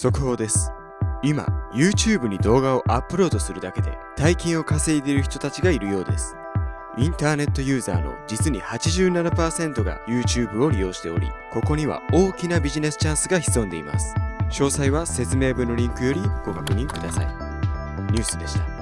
速報です。今、YouTube に動画をアップロードするだけで大金を稼いでいる人たちがいるようです。インターネットユーザーの実に87%が YouTube を利用しており、ここには大きなビジネスチャンスが潜んでいます。詳細は説明文のリンクよりご確認ください。ニュースでした。